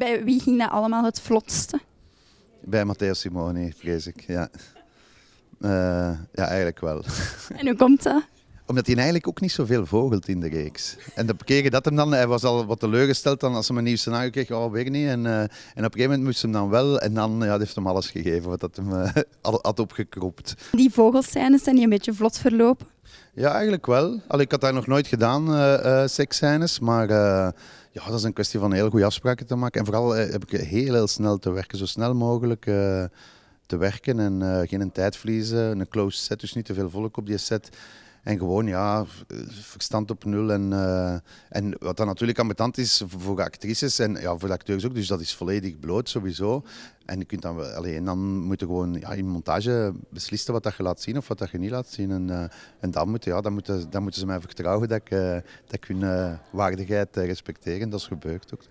Bij wie ging dat allemaal het vlotste? Bij Matteo Simoni, vrees ik. Ja. Eh, ja, eigenlijk wel. En hoe komt dat? Omdat hij eigenlijk ook niet zoveel vogelt in de reeks. En de keren dat hem dan, hij was al wat teleurgesteld dan als hij een nieuw scenario kreeg, oh weer niet. En, uh, en op een gegeven moment moest hem dan wel. En dan ja, heeft hem alles gegeven wat dat hem uh, had opgekropt. Die vogelscènes zijn die een beetje vlot verlopen? Ja, eigenlijk wel. Allee, ik had daar nog nooit gedaan, uh, seksscènes. Maar ja, dat is een kwestie van heel goede afspraken te maken. En vooral heb ik heel, heel snel te werken, zo snel mogelijk te werken en geen tijd verliezen. Een close set, dus niet te veel volk op die set. En gewoon, ja, verstand op nul. En, uh, en wat dan natuurlijk ambetant is voor actrices en ja, voor de acteurs ook, dus dat is volledig bloot sowieso. En je kunt dan, alleen, dan moet je gewoon ja, in montage beslissen wat dat je laat zien of wat dat je niet laat zien. En, uh, en dan, moet, ja, dan, moeten, dan moeten ze mij vertrouwen dat ik, uh, dat ik hun waardigheid respecteer. En dat is gebeurd ook.